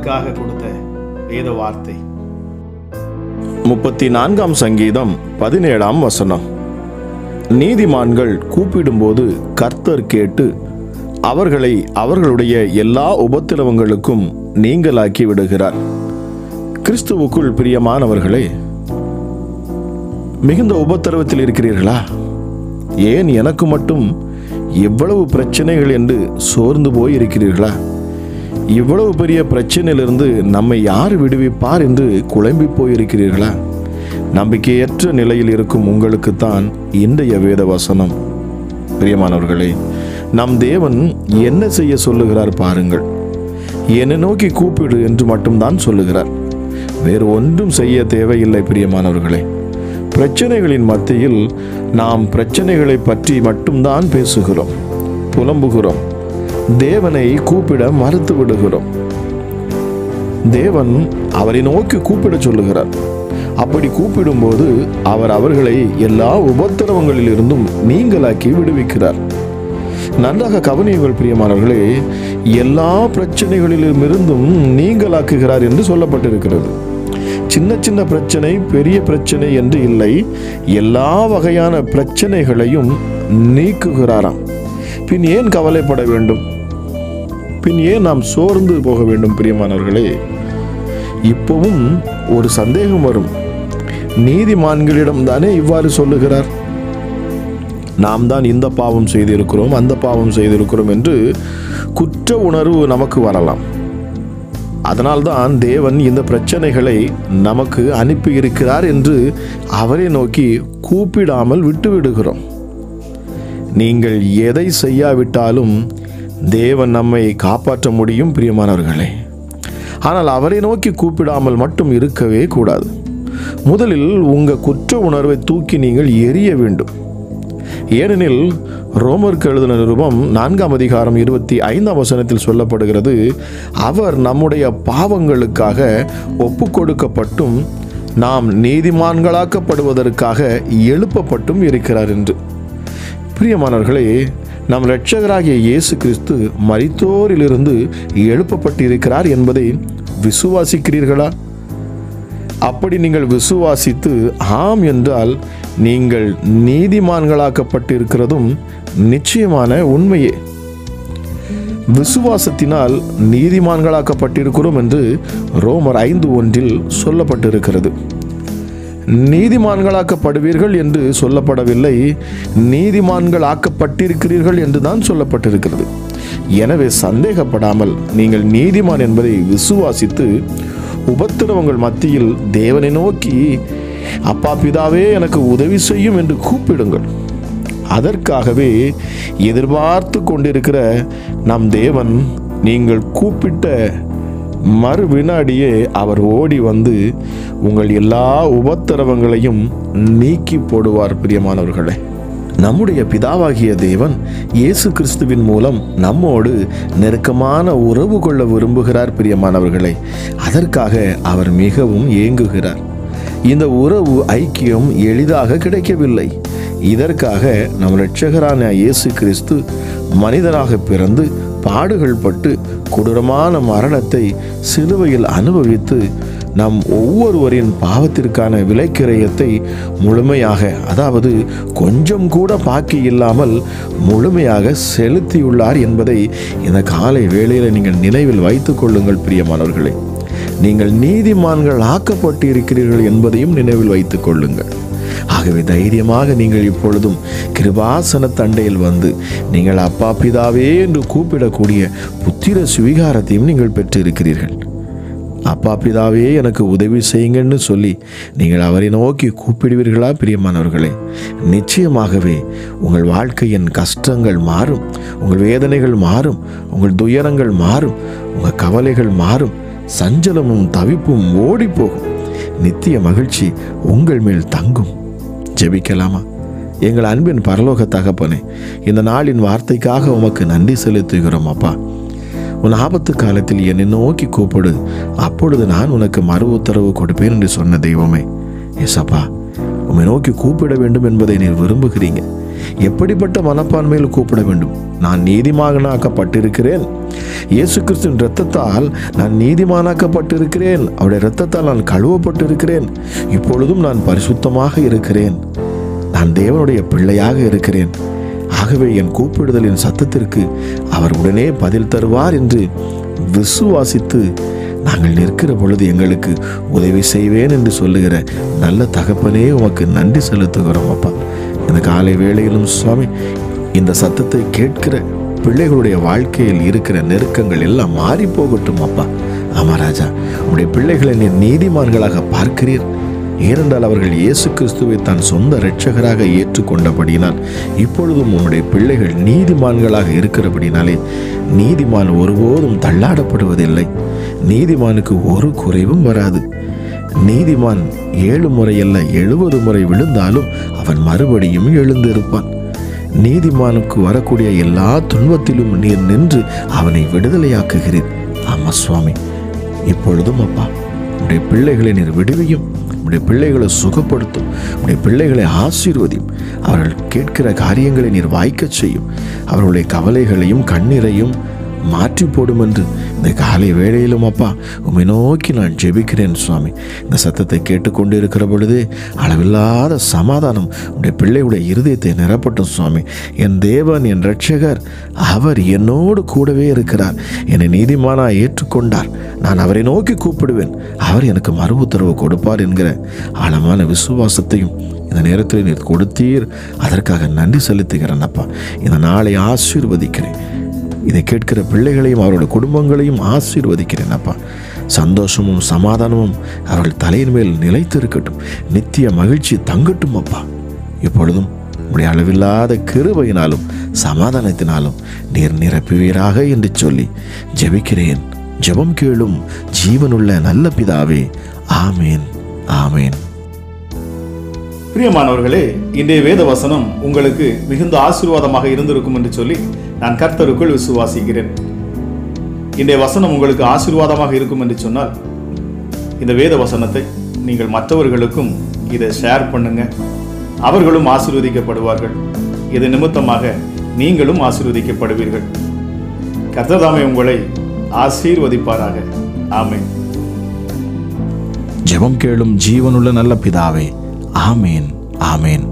உங்களுக்காக கொடுத்த வேத வார்த்தை முப்பத்தி நான்காம் சங்கீதம் பதினேழாம் வசனம். நீதிமான்கள் கூப்பிடும்போது கர்த்தர் கேட்டு அவர்களை அவர்களுடைய எல்லா உபத்திரவங்களுக்கும் நீங்களாக்கி விடுகிறார். கிறிஸ்துவுக்குள் பிரியமானவர்களே மிகுந்த உபத்திரவத்தில் இருக்கிறீர்களா? ஏன் எனக்கு மட்டும் எவ்வளவு பிரச்சனைகள் என்று சோர்ந்து போய் இருக்கிறீர்களா இவ்வளவு பெரிய பிரச்சனையிலிருந்து நம்மை யார் விடுவிப்பார் என்று குழம்பி போயிருக்கிறீர்களா? நம்பிக்கையற்ற நிலையில் இருக்கும் உங்களுக்குத்தான் இன்றைய வேத வசனம் பிரியமானவர்களே நம் தேவன் என்ன செய்ய சொல்லுகிறார் பாருங்கள். என்னை நோக்கி கூப்பிடு என்று மட்டும்தான் சொல்லுகிறார். வேறு ஒன்றும் செய்ய தேவையில்லை பிரியமானவர்களே. பிரச்சனைகளின் மத்தியில் நாம் பிரச்சனைகளை பற்றி மட்டும்தான் பேசுகிறோம் புலம்புகிறோம். தேவனை கூப்பிட மறுத்து விடுகிறோம். தேவன் அவரை நோக்கி கூப்பிட சொல்லுகிறார். அப்படி கூப்பிடும்போது அவர் அவர்களை எல்லா உபத்திரவங்களிலிருந்தும் நீங்களாக்கி விடுவிக்கிறார். நன்றாக கவனியுங்கள் பிரியமானவர்களே எல்லா பிரச்சனைகளிலுமிருந்தும் நீங்களாக்குகிறார் என்று சொல்லப்பட்டிருக்கிறது. சின்ன சின்ன பிரச்சனை பெரிய பிரச்சனை என்று இல்லை எல்லா வகையான பிரச்சனைகளையும் நீக்குகிறாராம். பின் ஏன் கவலைப்பட வேண்டும்? பின் ஏன் நாம் சோர்ந்து போக வேண்டும் பிரியமானவர்களே. இப்பவும் ஒரு சந்தேகம் வரும். நீதிமான்களிடம் தானே இவ்வாறு சொல்லுகிறார்? நாம் தான் இந்த பாவம் செய்திருக்கிறோம் அந்த பாவம் செய்திருக்கிறோம் என்று குற்ற உணர்வு நமக்கு வரலாம். அதனால்தான் தேவன் இந்த பிரச்சனைகளை நமக்கு அனுப்பி இருக்கிறார் என்று அவரை நோக்கி கூப்பிடாமல் விட்டு விடுகிறோம் நீங்கள் எதை செய்யாவிட்டாலும் தேவன் நம்மை காப்பாற்ற முடியும் பிரியமானவர்களே. ஆனால் அவரை நோக்கி கூப்பிடாமல் மட்டும் இருக்கவே கூடாது. முதலில் உங்கள் குற்ற உணர்வை தூக்கி நீங்கள் எரிய வேண்டும். ஏனெனில் ரோமருக்கு எழுதின நிருபம் நான்காம் அதிகாரம் இருபத்தி ஐந்தாம் வசனத்தில் சொல்லப்படுகிறது அவர் நம்முடைய பாவங்களுக்காக ஒப்பு கொடுக்கப்பட்டும் நாம் நீதிமான்களாக்கப்படுவதற்காக எழுப்பப்பட்டும் இருக்கிறார் என்று. பிரியமானவர்களே நம் இரட்சகராகிய இயேசு கிறிஸ்து மரித்தோரிலிருந்து எழுப்பப்பட்டிருக்கிறார் என்பதை விசுவாசிக்கிறீர்களா? அப்படி நீங்கள் விசுவாசித்து ஆம் என்றால் நீங்கள் நீதிமான்களாக்கப்பட்டிருக்கிறதும் நிச்சயமான உண்மையே. விசுவாசத்தினால் நீதிமான்களாக்கப்பட்டிருக்கிறோம் என்று ரோமர் ஐந்து ஒன்றில் சொல்லப்பட்டிருக்கிறது. நீதிமான்களாக்கப்படுவீர்கள் என்று சொல்லப்படவில்லை. நீதிமான்கள் ஆக்கப்பட்டிருக்கிறீர்கள் என்று தான் சொல்லப்பட்டிருக்கிறது. எனவே சந்தேகப்படாமல் நீங்கள் நீதிமான் என்பதை விசுவாசித்து உபத்திரவங்கள் மத்தியில் தேவனை நோக்கி அப்பா பிதாவே எனக்கு உதவி செய்யும் என்று கூப்பிடுங்கள். அதற்காகவே எதிர்பார்த்து கொண்டிருக்கிற நம் தேவன் நீங்கள் கூப்பிட்ட மறு வினாடியே அவர் ஓடி வந்து உங்கள் எல்லா உபத்திரவங்களையும் நீக்கி போடுவார் பிரியமானவர்களே. நம்முடைய பிதாவாகிய தேவன் இயேசு கிறிஸ்துவின் மூலம் நம்மோடு நெருக்கமான உறவு கொள்ள விரும்புகிறார் பிரியமானவர்களே. அதற்காக அவர் மிகவும் ஏங்குகிறார். இந்த உறவு ஐக்கியம் எளிதாக கிடைக்கவில்லை. இதற்காக நம் இரட்சகரான இயேசு கிறிஸ்து மனிதராக பிறந்து பாடுகள் பட்டு கொடூரமான மரணத்தை சிலுவையில் அனுபவித்து நம் ஒவ்வொருவரின் பாவத்திற்கான விலைக்கிரயத்தை முழுமையாக அதாவது கொஞ்சம் கூட பாக்கி இல்லாமல் முழுமையாக செலுத்தியுள்ளார் என்பதை இந்த காலை வேளையில் நீங்கள் நினைவில் வைத்துக் கொள்ளுங்கள் பிரியமானவர்களே. நீங்கள் நீதிமான்கள் ஆக்கப்பட்டு இருக்கிறீர்கள் என்பதையும் நினைவில் வைத்துக் கொள்ளுங்கள். ஆகவே தைரியமாக நீங்கள் இப்பொழுதும் கிருபாசன தண்டையில் வந்து நீங்கள் அப்பா பிதாவே என்று கூப்பிடக்கூடிய புத்திர சுவீகாரத்தையும் நீங்கள் பெற்றிருக்கிறீர்கள். அப்பா பிதாவே எனக்கு உதவி செய்யுங்கன்னு சொல்லி நீங்கள் அவரை நோக்கி கூப்பிடுவீர்களா பிரியமானவர்களே? நிச்சயமாகவே உங்கள் வாழ்க்கையின் கஷ்டங்கள் மாறும் உங்கள் வேதனைகள் மாறும் உங்கள் துயரங்கள் மாறும் உங்கள் கவலைகள் மாறும் சஞ்சலமும் தவிப்பும் ஓடிப்போகும். நித்திய மகிழ்ச்சி உங்கள் மேல் தங்கும். ஜெபிக்கலாமா? எங்கள் அன்பின் பரலோக தகப்பனே இந்த நாளின் வார்த்தைக்காக உமக்கு நன்றி செலுத்துகிறோம் அப்பா. உன் ஆபத்து காலத்தில் என்னை நோக்கி கூப்பிடு அப்பொழுது நான் உனக்கு மறு உத்தரவு கொடுப்பேன் என்று சொன்ன தெய்வமே. எஸ் அப்பா உம்மை நோக்கி கூப்பிட வேண்டும் என்பதை நீர் விரும்புகிறீங்க. எப்படிப்பட்ட மனப்பான்மையில் கூப்பிட வேண்டும்? நான் நீதிமாகனாக்கப்பட்டிருக்கிறேன் இயேசு கிறிஸ்துவின் இரத்தத்தால் நான் நீதிமானாக்கப்பட்டிருக்கிறேன். அவருடைய இரத்தத்தால் நான் கழுவப்பட்டிருக்கிறேன். இப்பொழுதும் நான் பரிசுத்தமாக இருக்கிறேன். நான் தேவனுடைய பிள்ளையாக இருக்கிறேன். ஆகவே என் கூப்பிடுதலின் சத்தத்திற்கு அவர் உடனே பதில் தருவார் என்று விசுவாசித்து நாங்கள் நிற்கிற பொழுது எங்களுக்கு உதவி செய்வேன் என்று சொல்லுகிற நல்ல தகப்பனே உமக்கு நன்றி செலுத்துகிறோம் அப்பா. இந்த காலை வேளையிலும் சுவாமி இந்த சத்தத்தை கேட்கிற பிள்ளைகளுடைய வாழ்க்கையில் இருக்கிற நெருக்கங்கள் எல்லாம் மாறி போகட்டும் அப்பா. ஆமா ராஜா உடைய பிள்ளைகளை நீ நீதிமான்களாக பார்க்கிறீர். ஏனென்றால் அவர்கள் இயேசு கிறிஸ்துவை தன் சொந்த இரட்சகராக ஏற்றுக்கொண்டபடியினால் இப்பொழுதும் உன்னுடைய பிள்ளைகள் நீதிமான்களாக இருக்கிறபடினாலே நீதிமான் ஒருபோதும் தள்ளாடப்படுவதில்லை. நீதிமானுக்கு ஒரு குறைவும் வராது. நீதிமான் ஏழு முறையல்ல எழுபது முறை விழுந்தாலும் அவன் மறுபடியும் எழுந்திருப்பான். நீதிமானுக்கு வரக்கூடிய எல்லா துன்பத்திலும் நீர் நின்று அவனை விடுதலையாக்குகிறீர். ஆமா சுவாமி. இப்பொழுதும் அப்பா உடைய பிள்ளைகளை நீர் விடுவியும் உடைய பிள்ளைகளை சுகப்படுத்தும் உடைய பிள்ளைகளை ஆசீர்வதியும். அவர்கள் கேட்கிற காரியங்களை நீர் வாய்க்கச் செய்யும். அவர்களுடைய கவலைகளையும் கண்ணீரையும் மாற்றி போடும் என்று இந்த காலை வேளையிலும் அப்பா உம்மை நோக்கி நான் ஜெபிக்கிறேன் சுவாமி. இந்த சத்தத்தை கேட்டுக்கொண்டு இருக்கிற பொழுது அளவில்லாத சமாதானம் உடைய பிள்ளையுடைய இருதயத்தை நிரப்பட்டும் சுவாமி. என் தேவன் என் ரட்சகர் அவர் என்னோடு கூடவே இருக்கிறார். என்னை நீதிமானா ஏற்றுக்கொண்டார். நான் அவரை நோக்கி கூப்பிடுவேன். அவர் எனக்கு மறு உத்தரவு கொடுப்பார் என்கிற ஆழமான விசுவாசத்தையும் இந்த நேரத்தில் நீர் கொடுத்தீர். அதற்காக நன்றி செலுத்துகிறேன் அப்பா. இந்த நாளை ஆசீர்வதிக்கிறேன். கேட்கிற பிள்ளைகளையும் அவரோட குடும்பங்களையும் ஆசீர்வதிக்கிறேன் அப்பா. சந்தோஷமும் சமாதானமும் அவர்கள் தலையின் மேல் நிலைத்து இருக்கட்டும் நித்திய மகிழ்ச்சி தங்கட்டும் அப்பா. இப்பொழுதும் உடைய அளவில்லாத கிருபையினாலும் சமாதானத்தினாலும் நீர் நிரப்புவீராக என்று சொல்லி ஜெபிக்கிறேன். ஜெபம் கேளும் ஜீவனுள்ள நல்ல பிதாவே. ஆமேன் ஆமேன். பிரியமானவர்களே இன்றைய வேத வசனம் உங்களுக்கு மிகுந்த ஆசீர்வாதமாக இருந்திருக்கும் என்று சொல்லி நான் கர்த்தருக்குள் விசுவாசிக்கிறேன். இன்றைய வசனம் உங்களுக்கு ஆசீர்வாதமாக இருக்கும் என்று சொன்னால் இந்த வேத வசனத்தை நீங்கள் மற்றவர்களுக்கும் இதை ஷேர் பண்ணுங்க. அவர்களும் ஆசீர்வதிக்கப்படுவார்கள். இது நிமித்தமாக நீங்களும் ஆசீர்வதிக்கப்படுவீர்கள். கர்த்ததாமே உங்களை ஆசீர்வதிப்பாராக. ஆமை ஜெபம் கேளும் ஜீவனுள்ள நல்ல பிதாவே ஆமேன் ஆமேன்